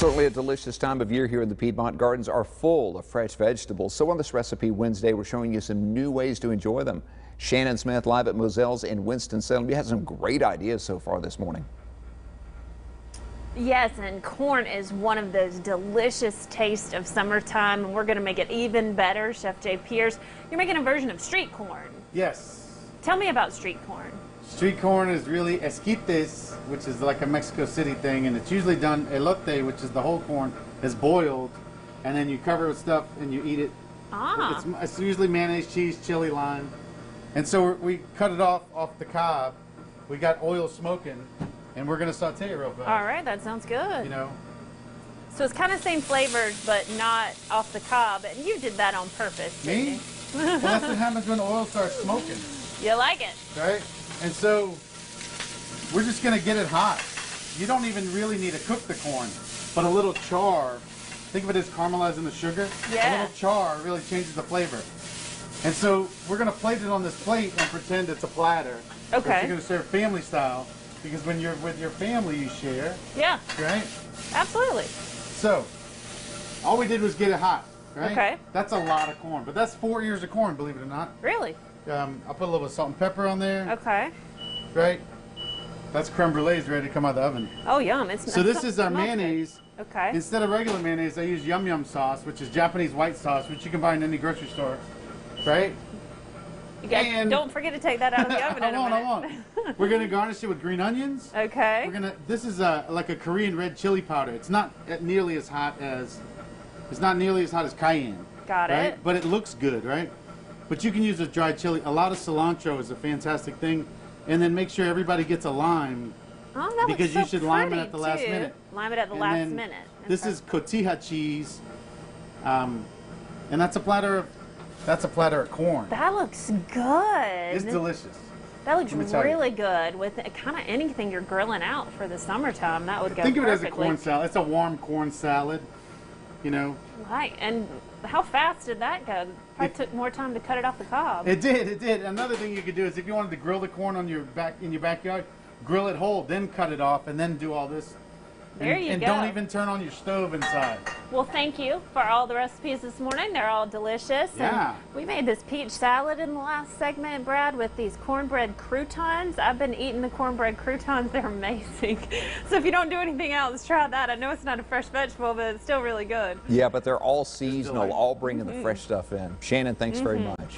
Certainly a delicious time of year here in the Piedmont Gardens are full of fresh vegetables. So on this Recipe Wednesday, we're showing you some new ways to enjoy them. Shannon Smith live at Mozelle's in Winston-Salem. You had some great ideas so far this morning. Yes, and corn is one of those delicious tastes of summertime, and we're going to make it even better. Chef Jay Pierce, you're making a version of street corn. Yes. Tell me about street corn. Street corn is really esquites, which is like a Mexico City thing, and it's usually done elote, which is the whole corn, is boiled, and then you cover it with stuff and you eat it. Ah. It's, it's usually mayonnaise, cheese, chili, lime. And so we're, we cut it off off the cob. We got oil smoking, and we're going to saute it real fast. All right, that sounds good. You know, So it's kind of same flavored, but not off the cob. And you did that on purpose, me? well, that's what happens when oil starts smoking, you? You like it? right? And so we're just going to get it hot. You don't even really need to cook the corn, but a little char, think of it as caramelizing the sugar. Yeah. A little char really changes the flavor. And so we're going to plate it on this plate and pretend it's a platter. Okay. You're going to serve family style because when you're with your family, you share, Yeah, right? absolutely. So all we did was get it hot, right? Okay. That's a lot of corn, but that's four ears of corn, believe it or not. Really? Um, I'll put a little bit of salt and pepper on there, Okay. right? That's creme brulee's ready to come out of the oven. Oh, yum. It's So this is our mayonnaise. Okay. Instead of regular mayonnaise, I use yum yum sauce, which is Japanese white sauce, which you can buy in any grocery store, right? You guys, and- don't forget to take that out of the oven I won't, I won't. We're gonna garnish it with green onions. Okay. We're gonna. This is a, like a Korean red chili powder. It's not nearly as hot as. It's not nearly as hot as cayenne. Got right? it. But it looks good, right? But you can use a dried chili. A lot of cilantro is a fantastic thing, and then make sure everybody gets a lime. Oh, that looks because so you should lime it at the last minute. Lime it at the And last minute. This is cotija cheese, um, and that's a platter of. That's a platter of corn. That looks good. It's delicious. That looks really good with kind of anything you're grilling out for the summertime. That would go Think of it as a corn salad. It's a warm corn salad. You know, Right. And how fast did that go? Probably took more time to cut it off the cob. It did, it did. Another thing you could do is if you wanted to grill the corn on your back in your backyard, grill it whole, then cut it off, and then do all this. There and, you and go. don't even turn on your stove inside. Well, thank you for all the recipes this morning. They're all delicious. Yeah. And we made this peach salad in the last segment, Brad, with these cornbread croutons. I've been eating the cornbread croutons. They're amazing. So if you don't do anything else, try that. I know it's not a fresh vegetable, but it's still really good. Yeah, but they're all seasonal, all bringing the mm-hmm. fresh stuff in. Shannon, thanks very mm-hmm. much.